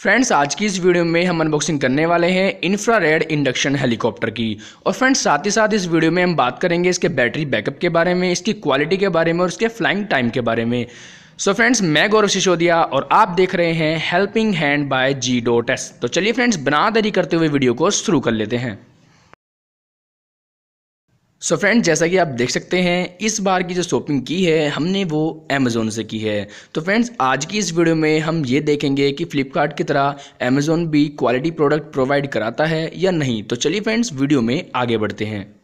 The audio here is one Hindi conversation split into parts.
फ्रेंड्स आज की इस वीडियो में हम अनबॉक्सिंग करने वाले हैं इंफ्रारेड इंडक्शन हेलीकॉप्टर की। और फ्रेंड्स साथ ही साथ इस वीडियो में हम बात करेंगे इसके बैटरी बैकअप के बारे में, इसकी क्वालिटी के बारे में और इसके फ्लाइंग टाइम के बारे में। सो so फ्रेंड्स मैं गौरव सिसोदिया और आप देख रहे हैं helping hand by G dot S तो चलिए फ्रेंड्स बना देरी करते हुए वीडियो को शुरू कर लेते हैं। सो so फ्रेंड जैसा कि आप देख सकते हैं, इस बार की जो शॉपिंग की है, हमने वो अमेज़ोन से की है। तो फ्रेंड्स आज की इस वीडियो में हम ये देखेंगे कि फ़्लिपकार्ट की तरह अमेज़ोन भी क्वालिटी प्रोडक्ट प्रोवाइड कराता है या नहीं। तो चलिए फ्रेंड्स वीडियो में आगे बढ़ते हैं।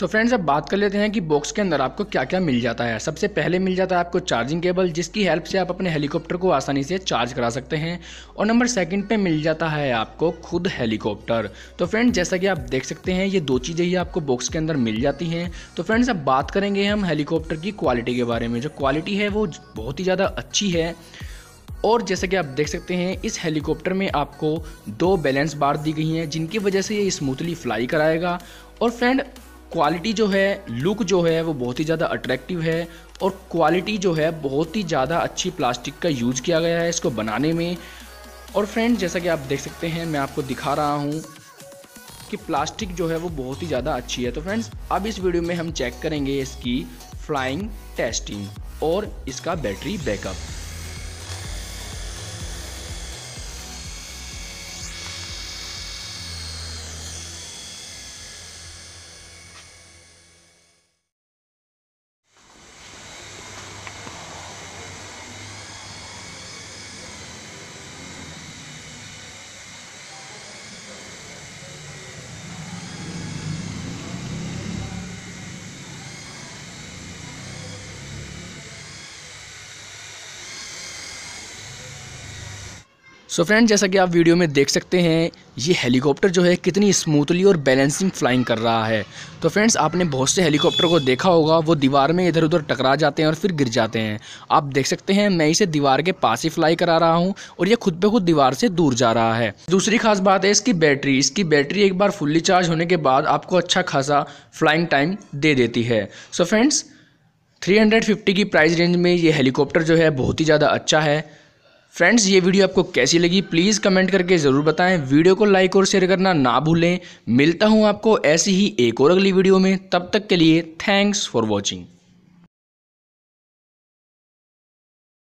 सो so फ्रेंड्स अब बात कर लेते हैं कि बॉक्स के अंदर आपको क्या क्या मिल जाता है सबसे पहले मिल जाता है आपको चार्जिंग केबल जिसकी हेल्प से आप अपने हेलीकॉप्टर को आसानी से चार्ज करा सकते हैं। और नंबर सेकंड पे मिल जाता है आपको खुद हेलीकॉप्टर तो फ्रेंड्स जैसा कि आप देख सकते हैं, ये दो चीज़ें ही आपको बॉक्स के अंदर मिल जाती हैं। तो फ्रेंड्स अब बात करेंगे हम हेलीकॉप्टर की क्वालिटी के बारे में। जो क्वालिटी है, वो बहुत ही ज़्यादा अच्छी है। और जैसा कि आप देख सकते हैं, इस हेलीकॉप्टर में आपको दो बैलेंस बार दी गई हैं, जिनकी वजह से ये स्मूथली फ्लाई कराएगा। और फ्रेंड क्वालिटी जो है लुक जो है, वो बहुत ही ज़्यादा अट्रैक्टिव है और क्वालिटी जो है, बहुत ही ज़्यादा अच्छी प्लास्टिक का यूज़ किया गया है इसको बनाने में। और फ्रेंड जैसा कि आप देख सकते हैं, मैं आपको दिखा रहा हूँ कि प्लास्टिक जो है, वो बहुत ही ज़्यादा अच्छी है। तो फ्रेंड्स अब इस वीडियो में हम चेक करेंगे इसकी फ्लाइंग टेस्टिंग और इसका battery backup so so friend जैसा कि आप वीडियो में देख सकते हैं, ये हेलीकॉप्टर जो है कितनी स्मूथली और बैलेंसिंग फ्लाइंग कर रहा है। तो फ्रेंड्स आपने बहुत से हेलीकॉप्टर को देखा होगा, वो दीवार में इधर उधर टकरा जाते हैं और फिर गिर जाते हैं। आप देख सकते हैं, मैं इसे दीवार के पास ही फ्लाई करा रहा हूँ और ये खुद पे खुद दीवार से दूर जा रहा है। दूसरी खास बात है इसकी बैटरी इसकी बैटरी एक बार फुल्ली चार्ज होने के बाद आपको अच्छा खासा फ्लाइंग टाइम दे देती है। सो फ्रेंड्स थ्री की प्राइस रेंज में ये हेलीकॉप्टर जो है बहुत ही ज़्यादा अच्छा है। फ्रेंड्स ये वीडियो आपको कैसी लगी? प्लीज़ कमेंट करके ज़रूर बताएँ। वीडियो को लाइक और शेयर करना ना भूलें। मिलता हूँ आपको ऐसी ही एक और अगली वीडियो में। तब तक के लिए थैंक्स फॉर वॉचिंग